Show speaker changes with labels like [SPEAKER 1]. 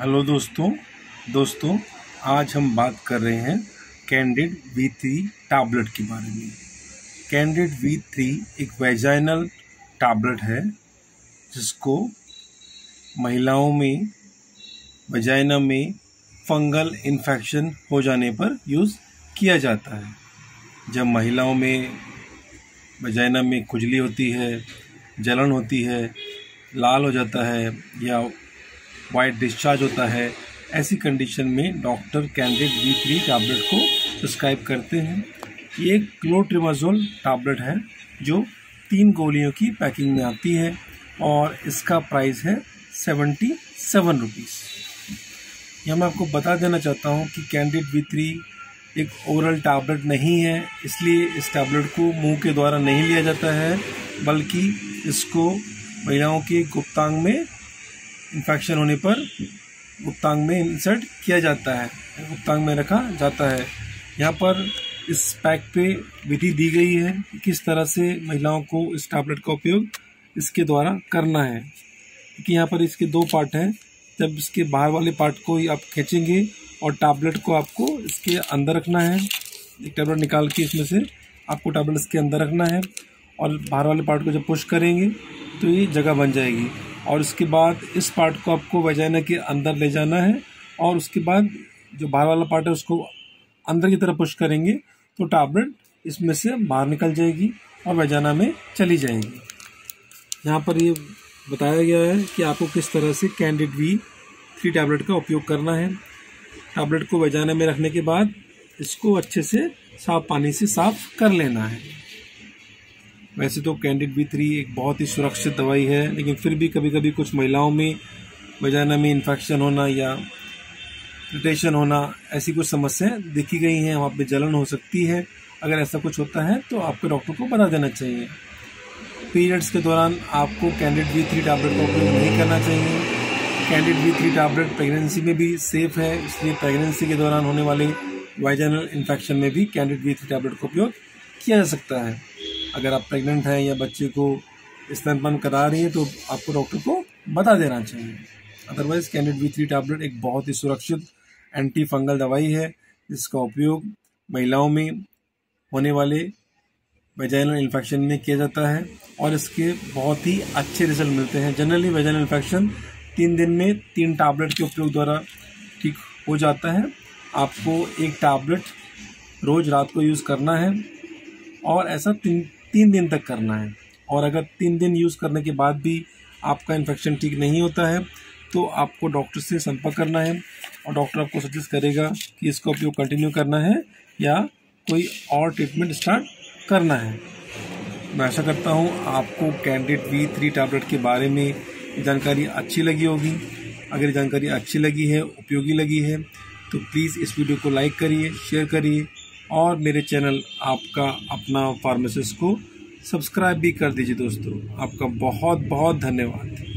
[SPEAKER 1] Hello दोस्तों दोस्तों, आज हम बात कर रहे हैं कैंडिड वी थ्री टैबलेट के बारे में। कैंडिड वी थ्री एक वेजाइनल टैबलेट है, जिसको महिलाओं में वजाइना में फंगल इन्फेक्शन हो जाने पर यूज़ किया जाता है। जब महिलाओं में वजाइना में खुजली होती है, जलन होती है, लाल हो जाता है या वाइट डिस्चार्ज होता है। ऐसी कंडीशन में doctor Candid B three tablet को प्रिस्क्राइब करते हैं। ये एक क्लोट्रिमाजोल टैबलेट है, जो तीन गोलियों की पैकिंग में आती है और इसका प्राइस है सेवेंटी सेवन रुपीज़ यह मैं आपको बता देना चाहता हूँ कि कैंडिड बी थ्री एक ओरल टैबलेट नहीं है, इसलिए इस टैबलेट को मुँह के द्वारा नहीं लिया जाता है, बल्कि इसको महिलाओं के गुप्तांग में इन्फेक्शन होने पर गुप्तांग में इंसर्ट किया जाता है, गुप्तांग में रखा जाता है। यहाँ पर इस पैक पे विधि दी गई है किस तरह से महिलाओं को इस टैबलेट का उपयोग इसके द्वारा करना है। क्योंकि यहाँ पर इसके दो पार्ट हैं, जब इसके बाहर वाले पार्ट को ही आप खींचेंगे और टैबलेट को आपको इसके अंदर रखना है, एक टैबलेट निकाल के इसमें से आपको टैबलेट इसके अंदर रखना है और बाहर वाले पार्ट को जब पुश करेंगे तो ये जगह बन जाएगी। और उसके बाद इस पार्ट को आपको वजाइना के अंदर ले जाना है और उसके बाद जो बाहर वाला पार्ट है उसको अंदर की तरफ़ पुश करेंगे तो टैबलेट इसमें से बाहर निकल जाएगी और वजाना में चली जाएगी। यहाँ पर ये बताया गया है कि आपको किस तरह से कैंडिड वी थ्री टैबलेट का उपयोग करना है। टैबलेट को वजाना में रखने के बाद इसको अच्छे से साफ़ पानी से साफ़ कर लेना है। वैसे तो कैंडिड बी थ्री एक बहुत ही सुरक्षित दवाई है, लेकिन फिर भी कभी कभी कुछ महिलाओं में वजाना में इन्फेक्शन होना या इरिटेशन होना, ऐसी कुछ समस्याएँ देखी गई हैं, वहाँ पे जलन हो सकती है। अगर ऐसा कुछ होता है तो आपको डॉक्टर को बता देना चाहिए। पीरियड्स के दौरान आपको कैंडिड बी थ्री टैबलेट का उपयोग नहीं करना चाहिए। Candid B three tablet pregnancy में भी सेफ़ है, इसलिए प्रेगनेंसी के दौरान होने वाले वाइजनल इन्फेक्शन में भी कैंडिड बी थ्री टैबलेट का उपयोग किया जा सकता है। अगर आप प्रेग्नेंट हैं या बच्चे को स्तनपान करा रही हैं तो आपको डॉक्टर को बता देना चाहिए। Otherwise Candid B three tablet एक बहुत ही सुरक्षित एंटी फंगल दवाई है, जिसका उपयोग महिलाओं में होने वाले वेजाइनल इन्फेक्शन में किया जाता है और इसके बहुत ही अच्छे रिज़ल्ट मिलते हैं। जनरली वेजाइनल इन्फेक्शन तीन दिन में तीन टैबलेट के उपयोग द्वारा ठीक हो जाता है। आपको एक टैबलेट रोज़ रात को यूज़ करना है और ऐसा तीन तीन दिन तक करना है। और अगर तीन दिन यूज़ करने के बाद भी आपका इन्फेक्शन ठीक नहीं होता है तो आपको डॉक्टर से संपर्क करना है और डॉक्टर आपको सजेस्ट करेगा कि इसका उपयोग कंटिन्यू करना है या कोई और ट्रीटमेंट स्टार्ट करना है। मैं आशा करता हूँ आपको कैंडिड वी थ्री टैबलेट के बारे में जानकारी अच्छी लगी होगी। अगर जानकारी अच्छी लगी है, उपयोगी लगी है तो प्लीज़ इस वीडियो को लाइक करिए शेयर करिए। और मेरे चैनल आपका, अपना फार्मासिस्ट को सब्सक्राइब भी कर दीजिए दोस्तों। आपका बहुत बहुत धन्यवाद।